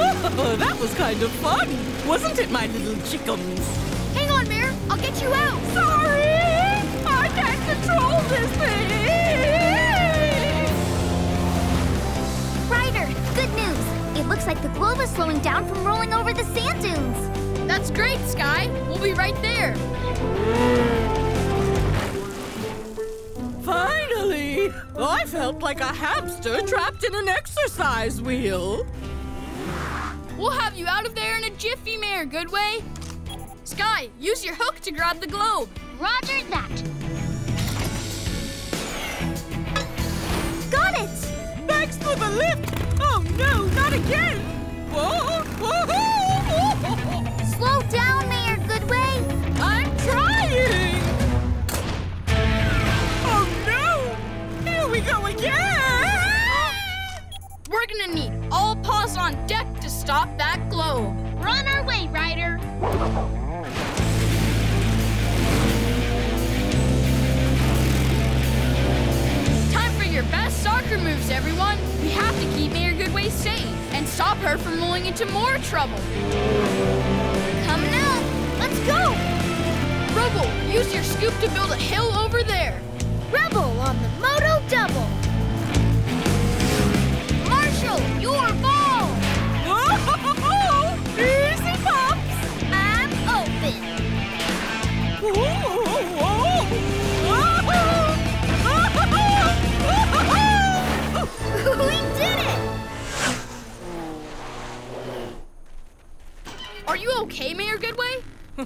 Oh, that was kind of fun, wasn't it, my little chickens? Hang on, Mayor. I'll get you out. Sorry! I can't control this thing! Ryder, good news. It looks like the globe is slowing down from rolling over the sand dunes. That's great, Sky. We'll be right there. Finally! I felt like a hamster trapped in an exercise wheel. We'll have you out of there in a jiffy, Mayor Goodway. Sky, use your hook to grab the globe. Roger that. Got it! Thanks for the lift! Oh no, not again!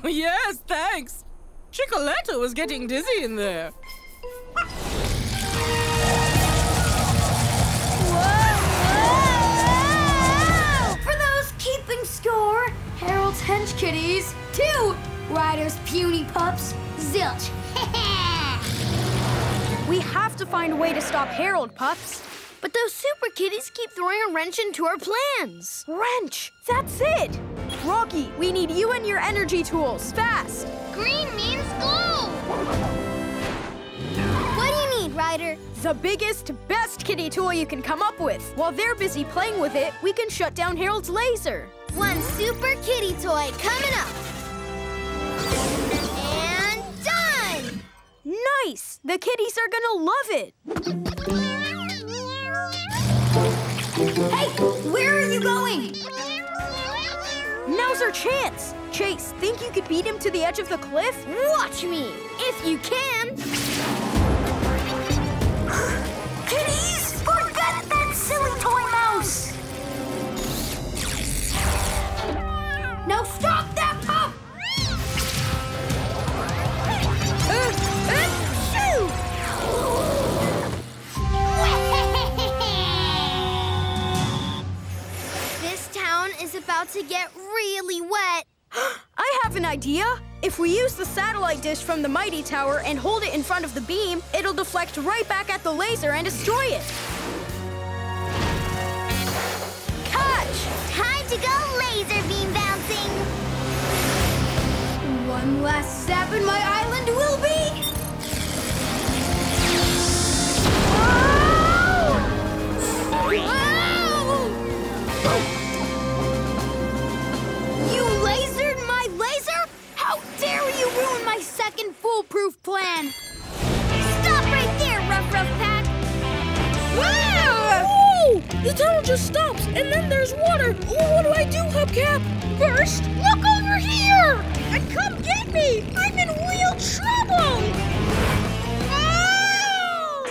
yes, thanks. Chickaletta was getting dizzy in there. For those keeping score, Harold's hench kitties, two. Ryder's puny pups, zilch. We have to find a way to stop Harold, pups. But those super kitties keep throwing a wrench into our plans. Wrench! That's it! Rocky, we need you and your energy tools, fast! Green means glow. What do you need, Ryder? The biggest, best kitty tool you can come up with. While they're busy playing with it, we can shut down Harold's laser. One super kitty toy coming up. And done! Nice! The kitties are gonna love it. Our chance. Chase, think you could beat him to the edge of the cliff? Watch me, if you can. About to get really wet. I have an idea. If we use the satellite dish from the Mighty Tower and hold it in front of the beam, it'll deflect right back at the laser and destroy it. Catch! Time to go laser beam bouncing. One last sap and my island The tunnel just stops, and then there's water. Oh, what do I do, Hubcap? First, look over here! And come get me! I'm in real trouble! Oh!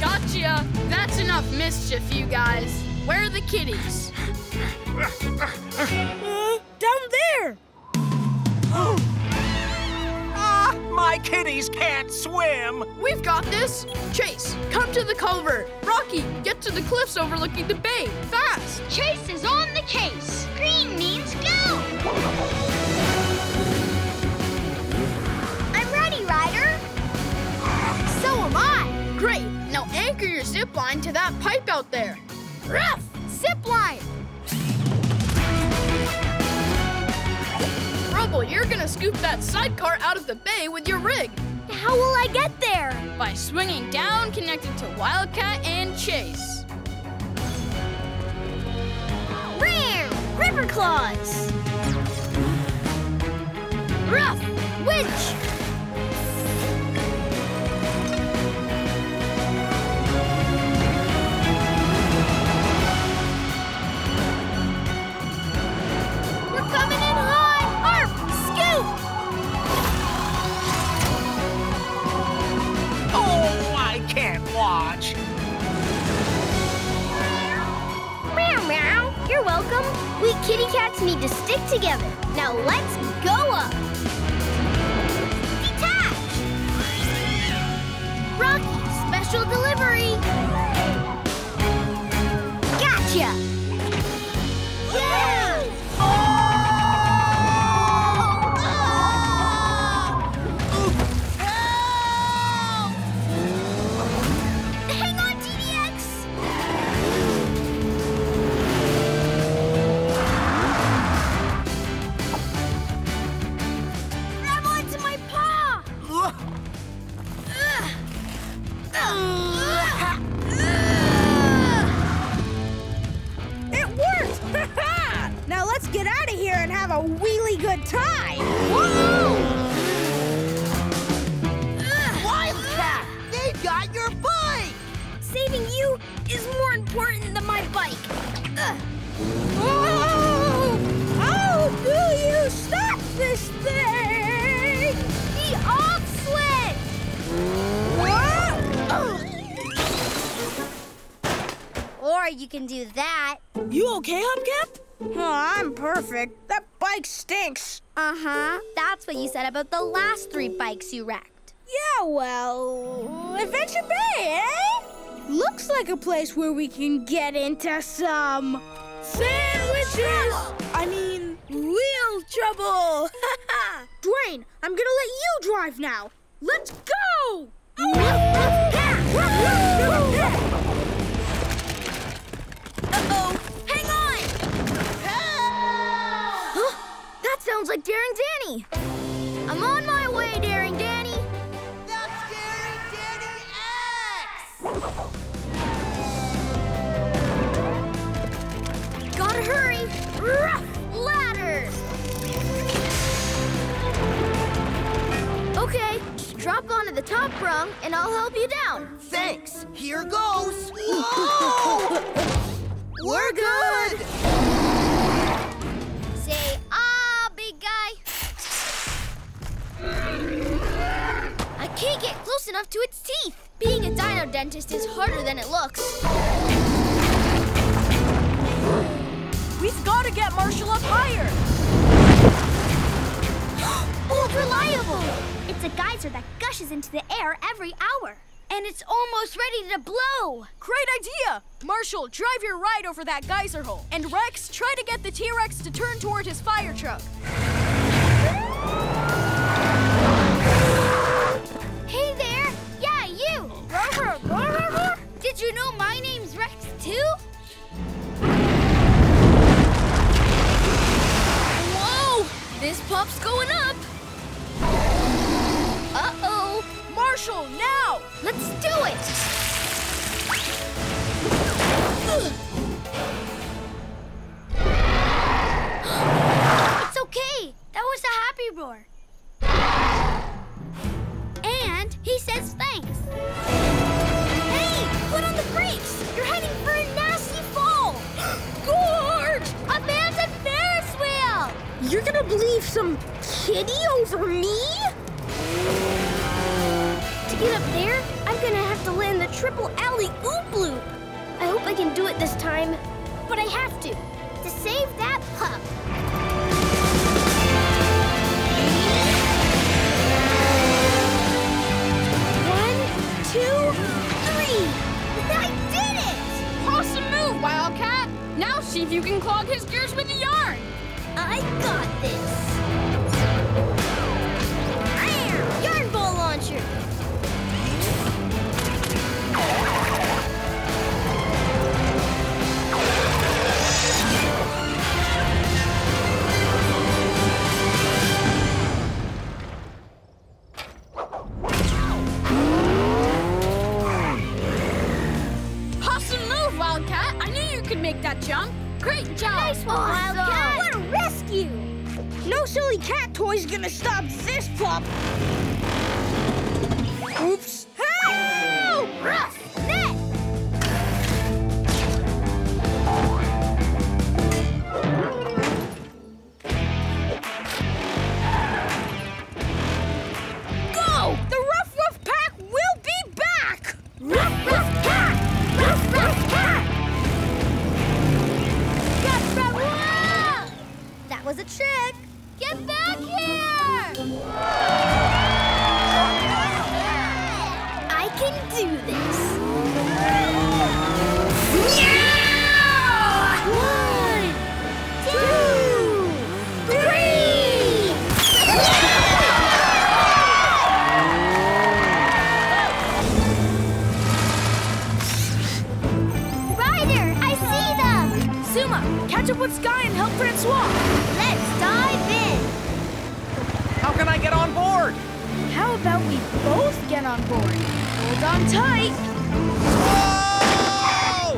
Gotcha! That's enough mischief, you guys. Where are the kitties? my kitties can't swim. We've got this. Chase, come to the culvert. Rocky, get to the cliffs overlooking the bay. Fast! Chase is on the case. Green means go. I'm ready, Ryder. So am I. Great! Now anchor your zip line to that pipe out there. Ruff, zip line. Rubble, you're gonna scoop that sidecar out of the bay with your rig. How will I get there? By swinging down, connected to Wildcat and Chase. Rare! River Claws! Rough! Winch! うん what you said about the last three bikes you wrecked. Yeah, well, Adventure Bay, eh? Looks like a place where we can get into some sandwiches. I mean, real trouble. Dwayne, I'm gonna let you drive now. Let's go! Uh-oh! Hang on! Help! Huh? That sounds like Daring Danny. Rough ladder! Okay, just drop onto the top rung and I'll help you down. Thanks. Here goes. Whoa! We're good. Say ah, big guy. I can't get close enough to its teeth. Being a dino dentist is harder than it looks. We've got to get Marshall up higher. Old reliable! It's a geyser that gushes into the air every hour. And it's almost ready to blow. Great idea! Marshall, drive your ride over that geyser hole. And Rex, try to get the T-Rex to turn toward his fire truck. Hey there! Yeah, you! Did you know my name's Rex too? This pup's going up. Uh-oh! Marshall, now! Let's do it! it's okay! That was a happy roar. And he says thanks. Believe some kitty over me? To get up there, I'm gonna have to land the triple alley oop loop. I hope I can do it this time, but I have to. To save that pup. One, two, three. I did it! Awesome move, Wildcat. Now see if you can clog his gears catch up with Sky and help Francois. Let's dive in. How can I get on board? How about we both get on board? Hold on tight. Whoa!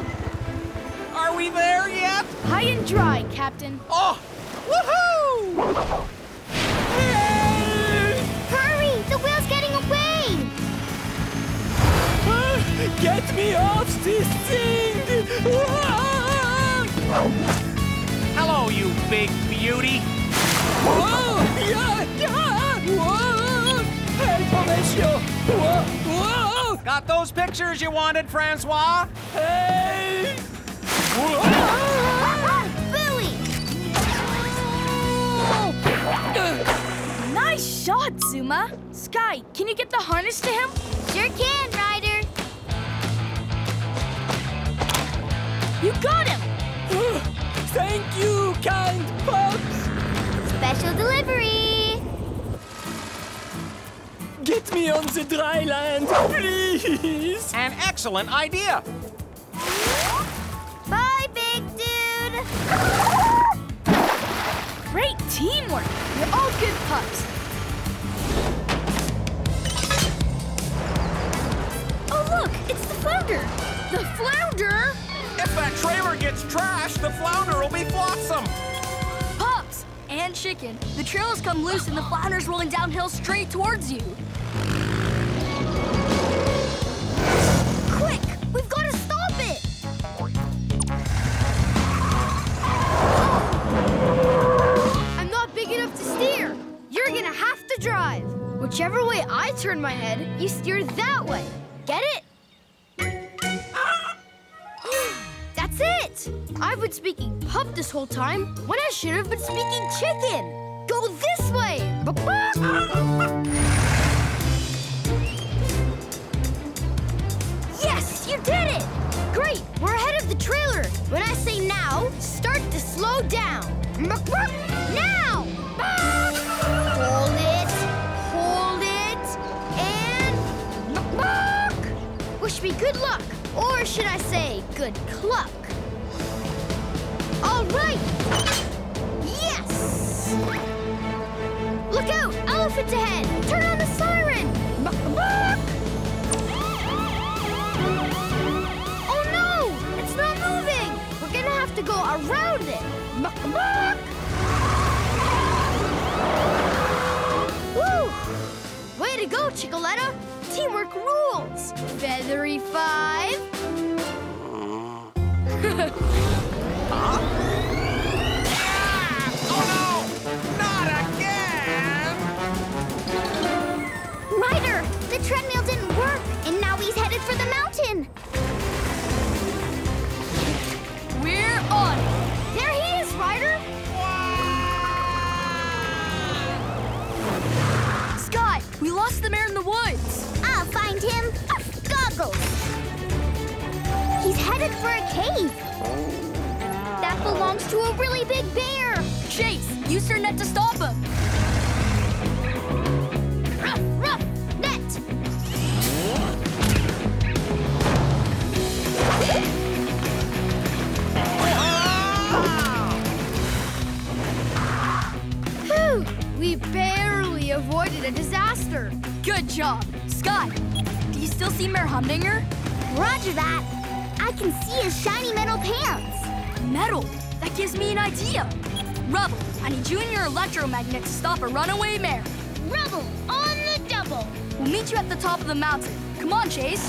Are we there yet? High and dry, Captain. Oh! Woohoo! Hurry! The whale's getting away! Get me off this thing! Hello, you big beauty. Whoa! Got those pictures you wanted, Francois? Hey! Buoy! Nice shot, Zuma. Sky, can you get the harness to him? Sure can, Ryder. You got him. Thank you, kind folks! Special delivery. Get me on the dry land, please! An excellent idea. Bye, big dude. Great teamwork. You're all good pups. Oh, look, it's the flounder. The flounder? If that trailer gets trashed, the flounder will be flotsam. Pups and chicken. The trail's come loose and the flounder's rolling downhill straight towards you. Whichever way I turn my head, you steer that way. Get it? That's it! I've been speaking pup this whole time when I should have been speaking chicken. Go this way! Yes, you did it! Great, we're ahead of the trailer. When I say now, start to slow down. Now! Wish me good luck, or should I say good cluck? All right! Yes! Look out! Elephant ahead! Turn on the siren! Oh no! It's not moving! We're gonna have to go around it! Woo! Way to go, Chickaletta! Teamwork rules! Feathery five. Oh no! Not again! Ryder, the treadmill didn't work, and now he's headed for the mountain. We're on it. There he is, Ryder! Sky, we lost the headed for a cave. That belongs to a really big bear. Chase, use your net to stop him. Ruff, ruff, net! Whew! We barely avoided a disaster. Good job. Scott, do you still see Mayor Humdinger? Roger that. I can see his shiny metal pants. Metal. that gives me an idea. Rubble, I need you and your electromagnet to stop a runaway mare. Rubble on the double. We'll meet you at the top of the mountain. Come on, Chase.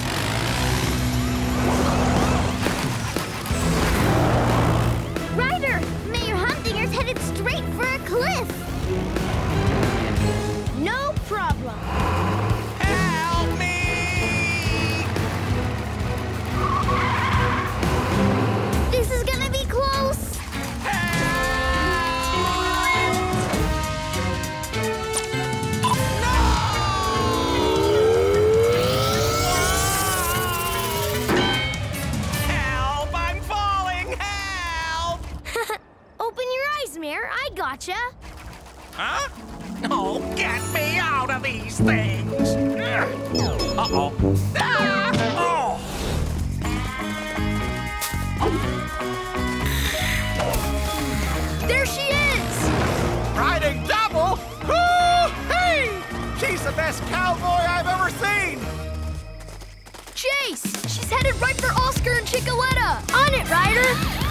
She's headed right for Oscar and Chickaletta! On it, Ryder.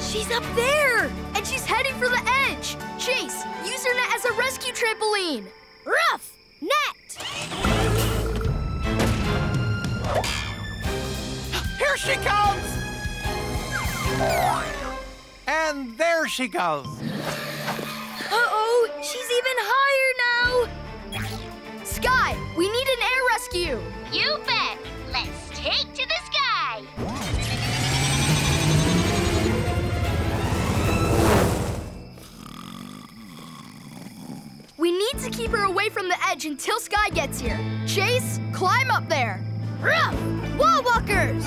She's up there! And she's heading for the edge! Chase, use her net as a rescue trampoline! Rough she comes! And there she goes. Uh-oh, she's even higher now! Sky, we need an air rescue! You bet. Let's take to the sky. We need to keep her away from the edge until Sky gets here. Chase, climb up there! Rough wall walkers.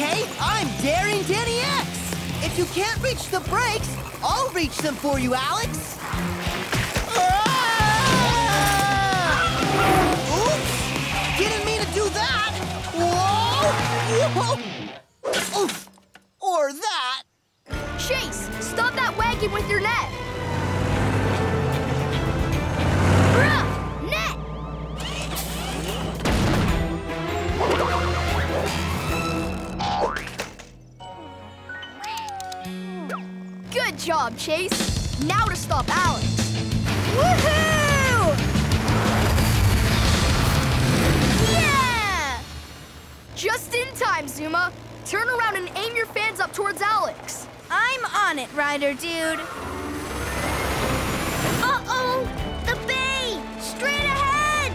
Okay, I'm Daring Danny X! If you can't reach the brakes, I'll reach them for you, Alex! Ah! Oops! Didn't mean to do that! Whoa! Whoa! Oof! Or that! Chase, stop that wagon with your net! Chase. Now to stop Alex. Woohoo! Yeah! Just in time, Zuma. Turn around and aim your fans up towards Alex. I'm on it, Ryder dude. Uh-oh! The bay! Straight ahead!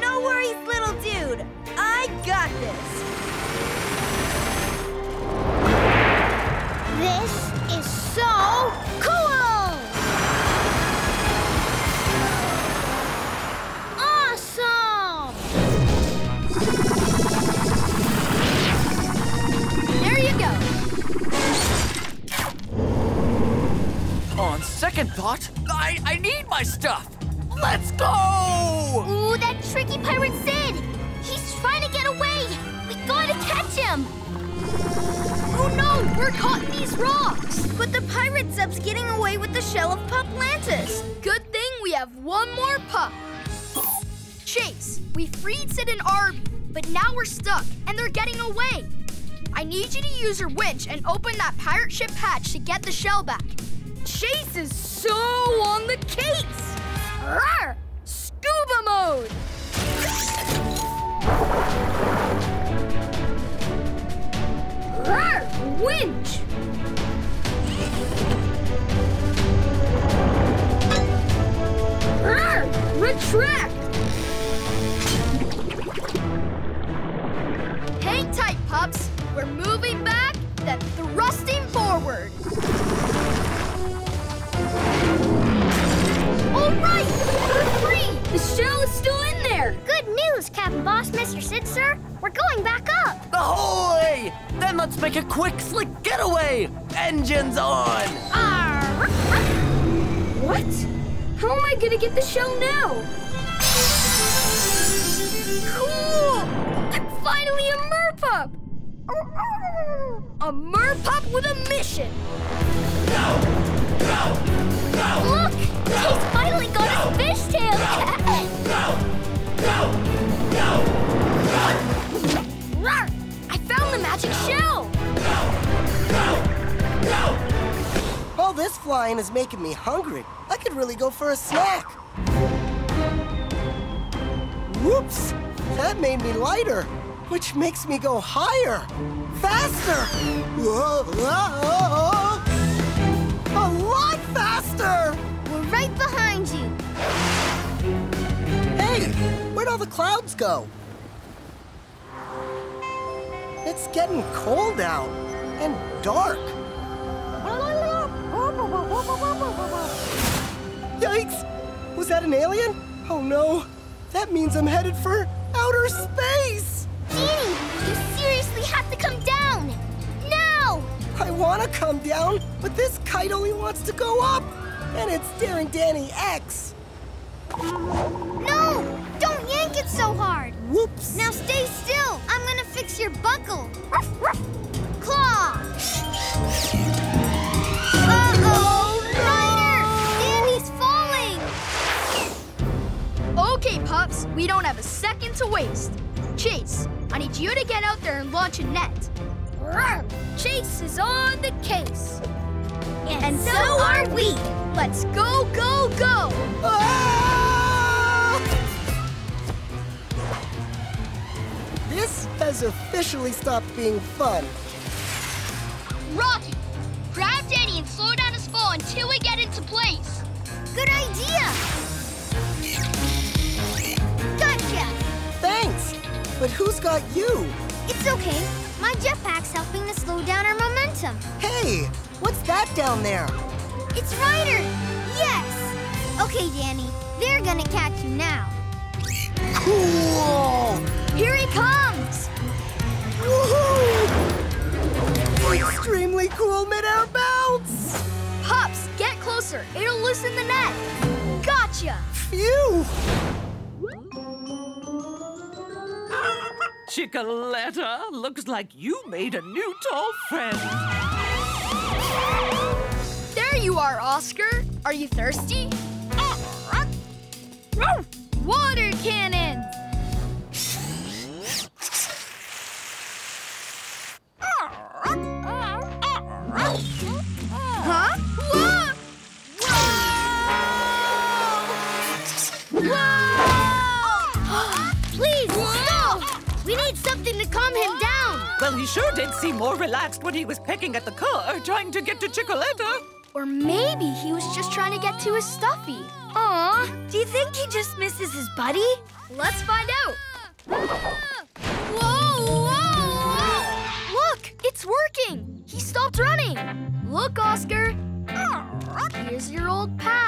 No worries, little dude. I got this. This is so cool! Awesome! There you go. On second thought, I, I need my stuff. Let's go! Ooh, that tricky pirate Sid! He's trying to get away! We gotta catch him! Oh no, we're caught in these rocks. But the pirate sub's getting away with the shell of Puplantis. Good thing we have one more pup. Chase, we freed Sid and Arrby, but now we're stuck and they're getting away. I need you to use your winch and open that pirate ship hatch to get the shell back. Chase is so on the case! Rawr! Scuba mode! Rawr! Winch! Rawr! Retract! Hang tight, pups. We're moving back, then thrusting forward. All right, we're free. The shell is still in news, Captain Boss, Mr. Sid, sir. We're going back up. Ahoy! Then let's make a quick, slick getaway! Engines on! What? How am I gonna get the shell now? Cool! I'm finally a merpup! A merpup with a mission! Look, Chase finally got his fishtail. I found the magic shell. All this flying is making me hungry. I could really go for a snack. Whoops! That made me lighter, which makes me go higher, faster. Whoa, whoa, a lot faster! Where'd all the clouds go? It's getting cold out and dark. Yikes! Was that an alien? Oh no, that means I'm headed for outer space! Danny, you seriously have to come down. Now! I want to come down, but this kite only wants to go up. And it's Daring Danny X. No! Don't so hard. Whoops. Now stay still. I'm gonna fix your buckle. Ruff, ruff. Claw! Uh-oh! Ryder! Danny's falling! Okay, pups, we don't have a second to waste. Chase, I need you to get out there and launch a net. Rawr! Chase is on the case! And, so, are we! Let's go, go, go! Ah! This has officially stopped being fun. Rocky, grab Danny and slow down his fall until we get into place. Good idea! Gotcha! Thanks. But who's got you? It's okay. My jetpack's helping to slow down our momentum. Hey, what's that down there? It's Ryder! Yes! Okay, Danny. They're gonna catch you now. Cool! Here he comes! Woohoo! Extremely cool midair bounce! Pups, get closer. It'll loosen the net. Gotcha! Phew! Chickaletta, looks like you made a new tall friend. There you are, Oscar. Are you thirsty? Water cannon! He sure did seem more relaxed when he was pecking at the car, trying to get to Chickaletta. Or maybe he was just trying to get to his stuffy. Aw, do you think he just misses his buddy? Let's find out. Whoa, whoa, Look, it's working. He stopped running. Look, Oscar. Here's your old pal.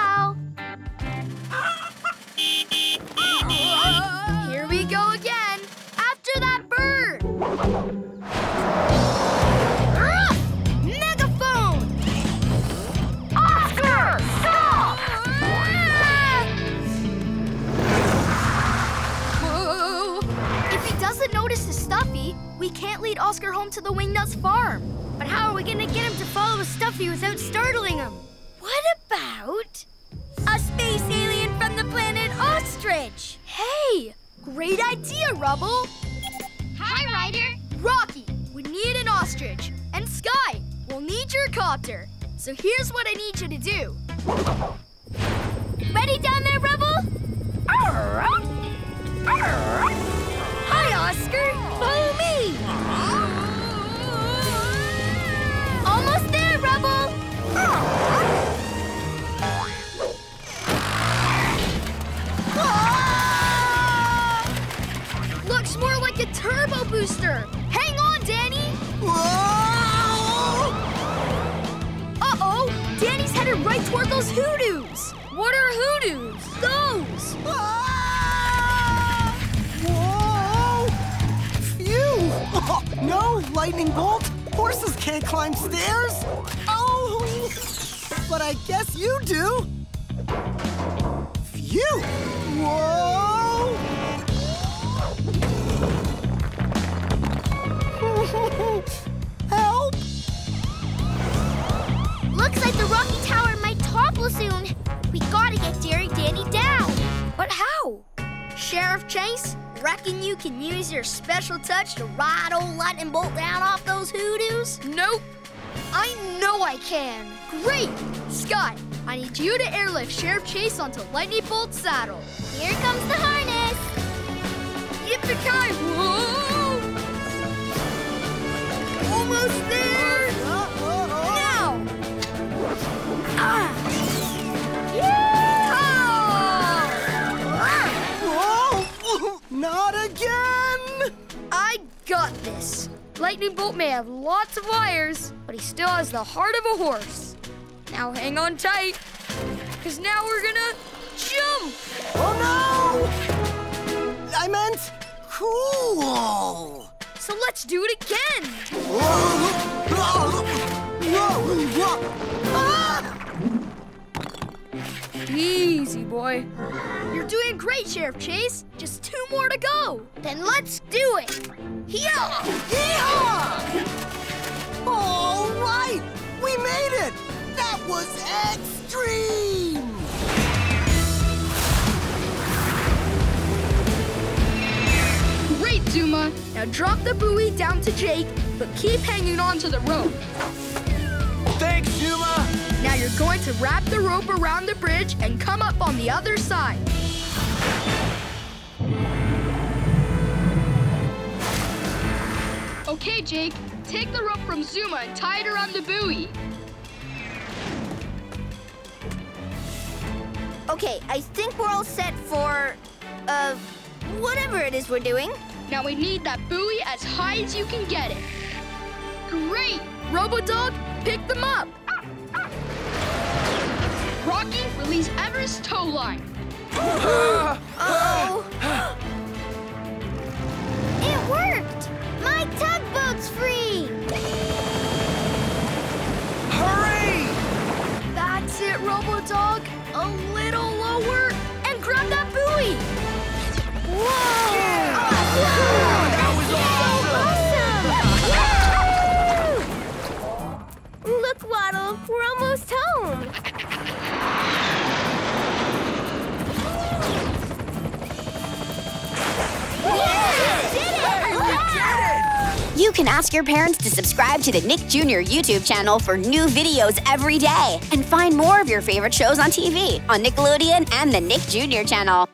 Sheriff Chase, reckon you can use your special touch to ride old lightning bolt down off those hoodoos? Nope. I know I can. Great! Scott, I need you to airlift Sheriff Chase onto Lightning Bolt's saddle. Here comes the harness. Yippee-ki! Whoa! Almost there! Not again! I got this. Lightning Bolt may have lots of wires, but he still has the heart of a horse. Now hang on tight, because now we're gonna jump! Oh no! I meant cool! So let's do it again! Easy, boy. You're doing great, Sheriff Chase. Just two more to go. Then let's do it. Here! All right! We made it! That was extreme! Great, Zuma. Now drop the buoy down to Jake, but keep hanging on to the rope. Thanks, Zuma! Now you're going to wrap the rope around the bridge and come up on the other side. Okay, Jake. Take the rope from Zuma and tie it around the buoy. Okay, I think we're all set for, uh, whatever it is we're doing. Now we need that buoy as high as you can get it. Great! Robodog, pick them up. Rocky, release Everest's tow line. Uh-oh. it worked! You can ask your parents to subscribe to the Nick Jr. YouTube channel for new videos every day and find more of your favorite shows on TV on Nickelodeon and the Nick Jr. channel.